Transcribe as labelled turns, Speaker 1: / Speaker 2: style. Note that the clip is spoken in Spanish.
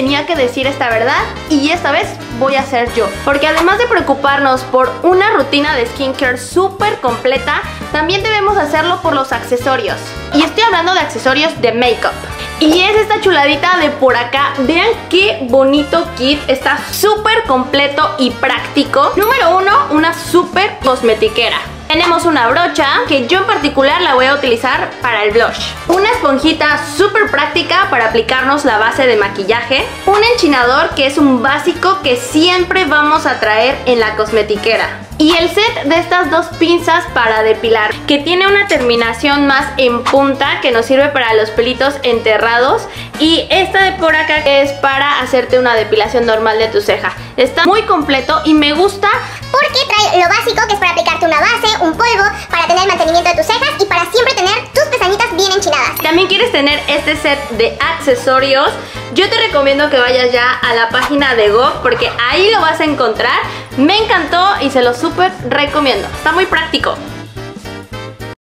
Speaker 1: tenía que decir esta verdad y esta vez voy a ser yo. Porque además de preocuparnos por una rutina de skincare súper completa, también debemos hacerlo por los accesorios. Y estoy hablando de accesorios de makeup. Y es esta chuladita de por acá. Vean qué bonito kit. Está súper completo y práctico. Número uno, una súper cosmetiquera. Tenemos una brocha que yo en particular la voy a utilizar para el blush. Una esponjita súper práctica para aplicarnos la base de maquillaje. Un enchinador que es un básico que siempre vamos a traer en la cosmetiquera. Y el set de estas dos pinzas para depilar, que tiene una terminación más en punta que nos sirve para los pelitos enterrados. Y esta de por acá es para hacerte una depilación normal de tu ceja. Está muy completo y me gusta
Speaker 2: porque trae lo básico que es para aplicarte una base,
Speaker 1: También quieres tener este set de accesorios, yo te recomiendo que vayas ya a la página de Go porque ahí lo vas a encontrar. Me encantó y se lo súper recomiendo. Está muy práctico.